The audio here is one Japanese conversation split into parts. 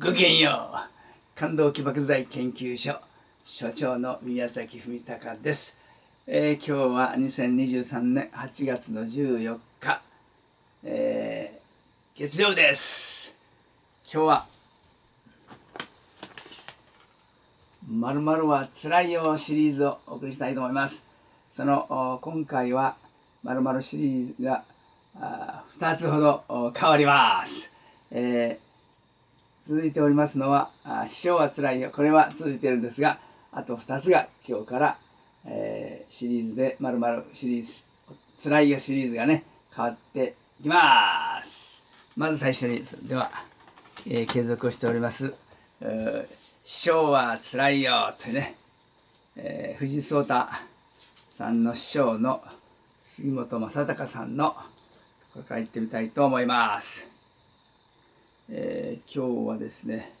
ごきげんよう。感動起爆剤研究所所長の宮崎文隆です、えー、今日は2023年8月の14日、えー、月曜日です。今日はまるまるはつらいよシリーズをお送りしたいと思います。その今回はまるまるシリーズが2つほど変わります、えー続いておりますのは「師匠はつらいよ」これは続いてるんですがあと2つが今日から、えー、シリーズで「まるまるシリーズ」「つらいよ」シリーズがね変わっていきます。まず最初にでは、えー、継続をしております「師匠はつらいよ」というね、えー、藤井聡太さんの師匠の杉本正隆さんのこれから行ってみたいと思います。今日はですね、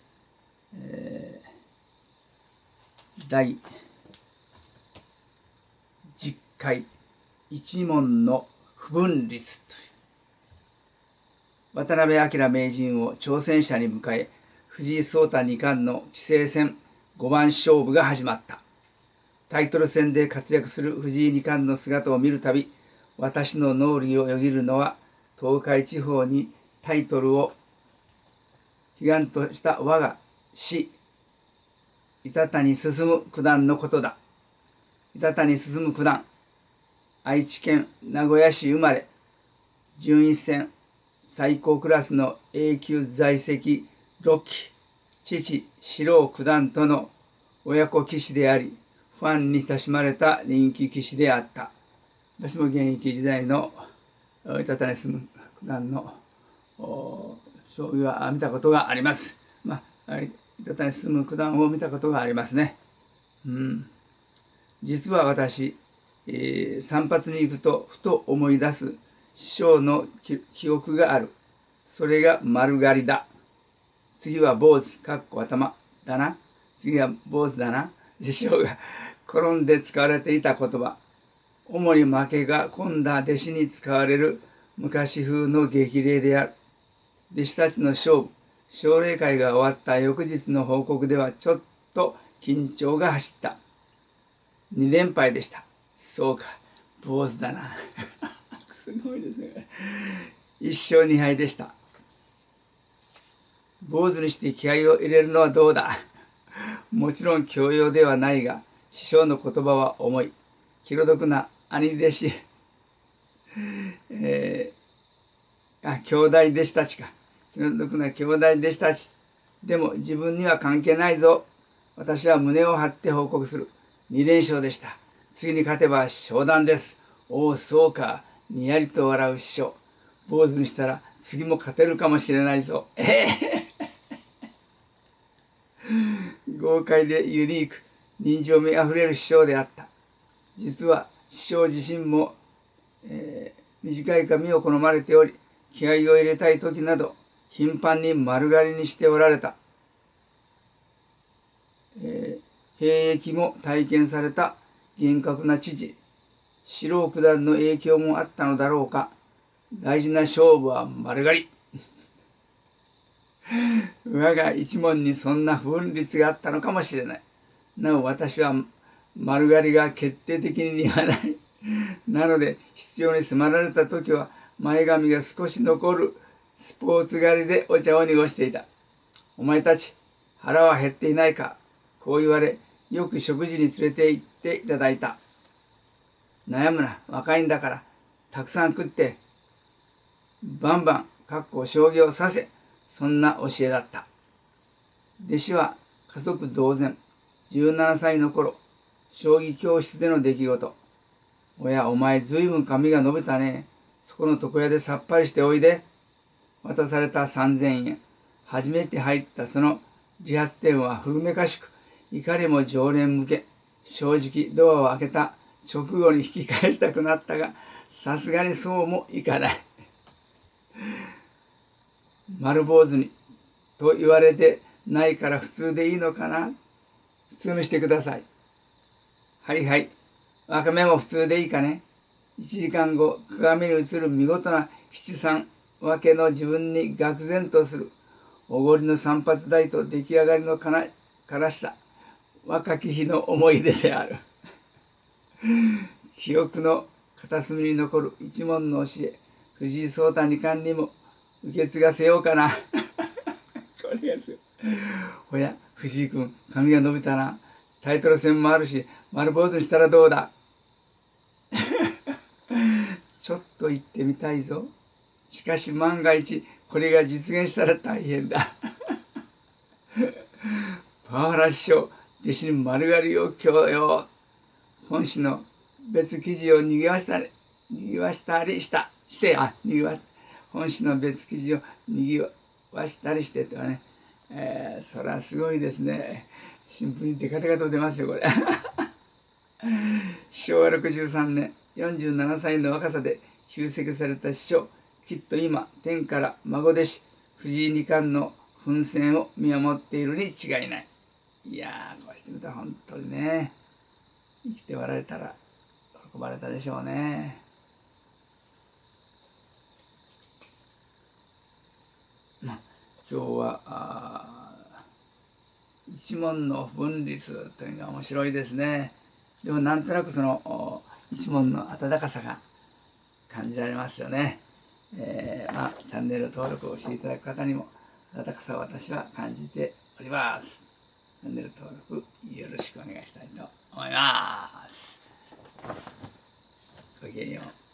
えー、第10回一問の不分率という渡辺明名人を挑戦者に迎え藤井聡太二冠の棋聖戦五番勝負が始まった。タイトル戦で活躍する藤井二冠の姿を見るたび私の脳裏をよぎるのは東海地方にタイトルを悲願とした我が死。板谷進む九段のことだ。板谷進む九段。愛知県名古屋市生まれ。順位戦最高クラスの A 級在籍6期。父四郎九段との親子棋士でありファンに親しまれた人気棋士であった。私も現役時代の板谷進九段の将棋は見たことがあります。まあ、板谷進九段を見たことがありますね。うん、実は私、えー、散髪に行くとふと思い出す師匠の記憶がある。それが丸刈りだ。次は坊主、かっこ頭だな。次は坊主だな。師匠が転んで使われていた言葉。主に負けが込んだ弟子に使われる昔風の激励である。弟子たちの勝負、奨励会が終わった翌日の報告ではちょっと緊張が走った。2連敗でした。そうか、坊主だな。すごいですね。1勝2敗でした。坊主にして気合を入れるのはどうだもちろん教養ではないが、師匠の言葉は重い。気の毒な兄弟子、えー、あ、兄弟弟子たちか。気の毒な兄弟弟子たち。でも自分には関係ないぞ。私は胸を張って報告する。2連勝でした。次に勝てば商談です。おお、そうか。にやりと笑う師匠。坊主にしたら次も勝てるかもしれないぞ。ええー、豪快でユニーク、人情味あふれる師匠であった。実は師匠自身も、えー、短い髪を好まれており、気合を入れたい時など、頻繁に丸刈りにしておられた。えー、兵役も体験された厳格な父、四郎九段の影響もあったのだろうか。大事な勝負は丸刈り。我が一門にそんな不分率があったのかもしれない。なお私は丸刈りが決定的に似合わない。なので必要に迫られた時は前髪が少し残るスポーツ狩りでお茶を濁していた。お前たち、腹は減っていないかこう言われ、よく食事に連れて行っていただいた。悩むな、若いんだから、たくさん食って、バンバン、かっこ将棋をさせ、そんな教えだった。弟子は家族同然、17歳の頃、将棋教室での出来事。おや、お前ずいぶん髪が伸びたね。そこの床屋でさっぱりしておいで。渡された3000円。初めて入ったその自発店は古めかしく、怒りも常連向け、正直ドアを開けた直後に引き返したくなったが、さすがにそうもいかない。丸坊主に、と言われてないから普通でいいのかな普通にしてください。はいはい。わかめも普通でいいかね。一時間後、鏡に映る見事な七三分けの自分に愕然とする。おごりの散髪台と出来上がりのかなからしさ若き日の思い出である。記憶の片隅に残る。一門の教え。藤井聡太二冠にも。受け継がせようかな。これがすおや藤井君髪が伸びたな。タイトル戦もあるし丸坊主にしたらどうだ。ちょっと行ってみたいぞ。しかし万が一これが実現したら大変だ。パワハラ師匠弟子に丸刈りを強要。本誌の別記事を逃げわしたり逃げわしたりした。してあ逃げわ本誌の別記事を逃げわしたりしてとはね、えー、それはすごいですね。新聞にデカデカと出ますよこれ。昭和63年47歳の若さで集積された師匠きっと今天から孫弟子藤井二冠の奮戦を見守っているに違いない。いやーこうしてみたら本当にね生きておられたら喜ばれたでしょうね。まあ今日はあ一門の分率というのが面白いですね。でもなんとなくその一門の温かさが感じられますよね。えー、まあ、チャンネル登録をしていただく方にも温かさを私は感じております。チャンネル登録よろしくお願いしたいと思います。ごきげんよう。